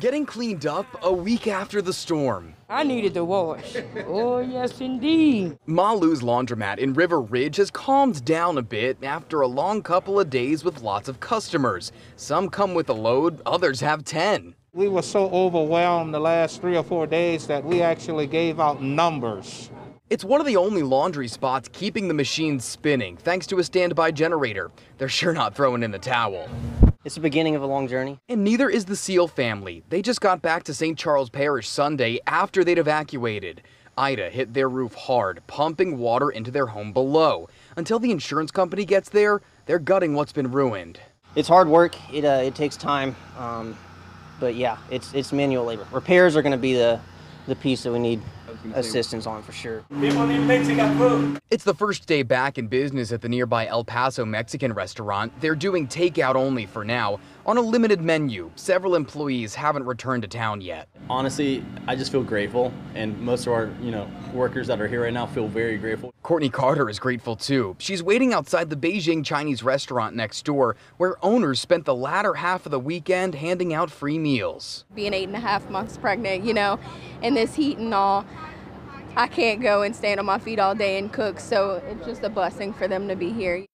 getting cleaned up a week after the storm. I needed the wash. Oh, yes, indeed. Malu's laundromat in River Ridge has calmed down a bit after a long couple of days with lots of customers. Some come with a load, others have 10. We were so overwhelmed the last three or four days that we actually gave out numbers. It's one of the only laundry spots keeping the machines spinning thanks to a standby generator. They're sure not throwing in the towel. It's the beginning of a long journey. And neither is the Seal family. They just got back to St. Charles Parish Sunday after they'd evacuated. Ida hit their roof hard, pumping water into their home below. Until the insurance company gets there, they're gutting what's been ruined. It's hard work. It uh, it takes time, um, but yeah, it's it's manual labor. Repairs are going to be the the piece that we need assistance on for sure. It's the first day back in business at the nearby El Paso Mexican restaurant. They're doing takeout only for now, on a limited menu. Several employees haven't returned to town yet. Honestly, I just feel grateful, and most of our, you know, workers that are here right now feel very grateful. Courtney Carter is grateful too. She's waiting outside the Beijing Chinese restaurant next door, where owners spent the latter half of the weekend handing out free meals. being eight and a half months pregnant, you know, in this heat and all, I can't go and stand on my feet all day and cook. So it's just a blessing for them to be here.